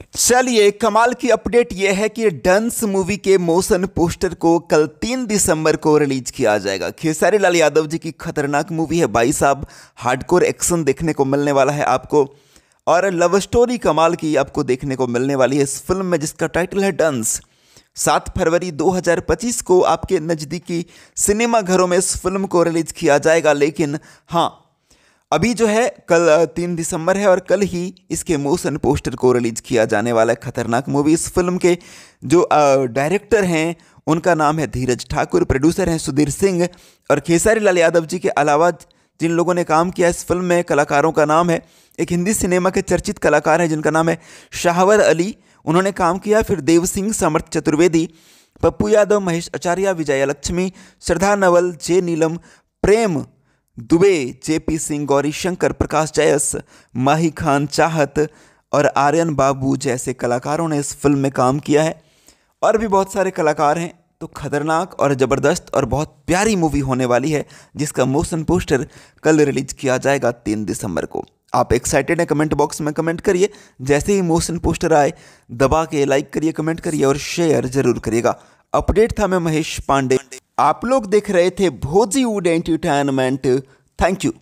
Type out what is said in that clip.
चलिए, कमाल की अपडेट यह है कि डंस मूवी के मोशन पोस्टर को कल तीन दिसंबर को रिलीज़ किया जाएगा। खेसारी लाल यादव जी की खतरनाक मूवी है भाई साहब। हार्डकोर एक्शन देखने को मिलने वाला है आपको। और लव स्टोरी कमाल की आपको देखने को मिलने वाली है इस फ़िल्म में जिसका टाइटल है डंस। सात फरवरी 2025 को आपके नज़दीकी सिनेमा घरों में इस फ़िल्म को रिलीज़ किया जाएगा, लेकिन हाँ अभी जो है, कल तीन दिसंबर है और कल ही इसके मोशन पोस्टर को रिलीज़ किया जाने वाला है खतरनाक मूवी। इस फ़िल्म के जो डायरेक्टर हैं, उनका नाम है धीरज ठाकुर, प्रोड्यूसर हैं सुधीर सिंह और खेसारी लाल यादव जी के अलावा जिन लोगों ने काम किया इस फ़िल्म में, कलाकारों का नाम है, एक हिंदी सिनेमा के चर्चित कलाकार हैं जिनका नाम है शाहवर अली। उन्होंने काम किया फिर देव सिंह, समर्थ चतुर्वेदी, पप्पू यादव, महेश आचार्य, विजया लक्ष्मी, श्रद्धा नवल, जे नीलम, प्रेम दुबे, जेपी सिंह, गौरी शंकर, प्रकाश जयस, माही खान, चाहत और आर्यन बाबू जैसे कलाकारों ने इस फ़िल्म में काम किया है। और भी बहुत सारे कलाकार हैं। तो खतरनाक और ज़बरदस्त और बहुत प्यारी मूवी होने वाली है, जिसका मोशन पोस्टर कल रिलीज़ किया जाएगा तीन दिसंबर को। आप एक्साइटेड हैं कमेंट बॉक्स में कमेंट करिए। जैसे ही मोशन पोस्टर आए, दबा के लाइक करिए, कमेंट करिए और शेयर ज़रूर करिएगा। अपडेट था मैं महेश पांडे। आप लोग देख रहे थे भोजी वुड एंटरटेनमेंट। Thank you